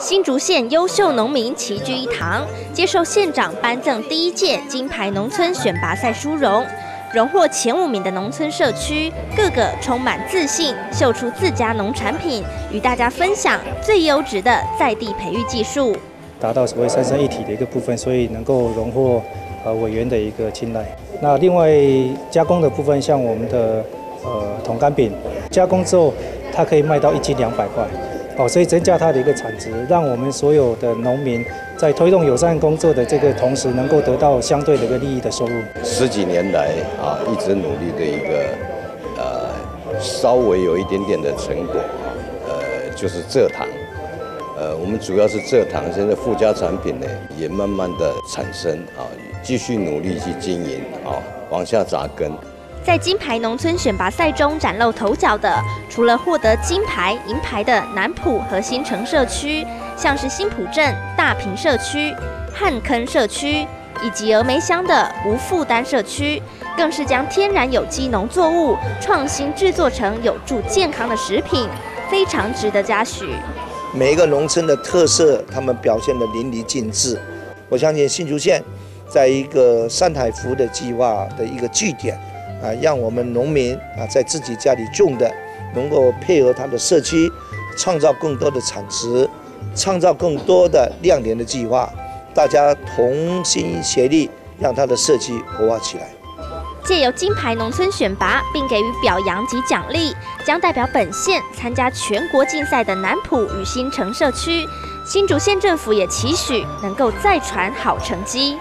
新竹县优秀农民齐聚一堂，接受县长颁赠第一届金牌农村选拔赛殊荣。荣获前五名的农村社区，个个充满自信，秀出自家农产品，与大家分享最优质的在地培育技术，达到所谓三生一体的一个部分，所以能够荣获呃委员的一个青睐。那另外加工的部分，像我们的呃桶干饼，加工之后它可以卖到一斤两百块。哦，所以增加它的一个产值，让我们所有的农民在推动友善工作的这个同时，能够得到相对的一个利益的收入。十几年来啊，一直努力的一个呃，稍微有一点点的成果啊，呃，就是蔗糖。呃，我们主要是蔗糖，现在附加产品呢也慢慢的产生啊，继续努力去经营啊，往下扎根。在金牌农村选拔赛中崭露头角的，除了获得金牌、银牌的南浦和新城社区，像是新浦镇大坪社区、汉坑社区，以及峨眉乡的无负担社区，更是将天然有机农作物创新制作成有助健康的食品，非常值得嘉许。每一个农村的特色，他们表现得淋漓尽致。我相信新竹县在一个三台福的计划的一个据点。啊，让我们农民啊，在自己家里种的，能够配合他的社区，创造更多的产值，创造更多的亮点的计划，大家同心协力，让他的社区活化起来。借由金牌农村选拔，并给予表扬及奖励，将代表本县参加全国竞赛的南浦与新城社区，新竹县政府也期许能够再传好成绩。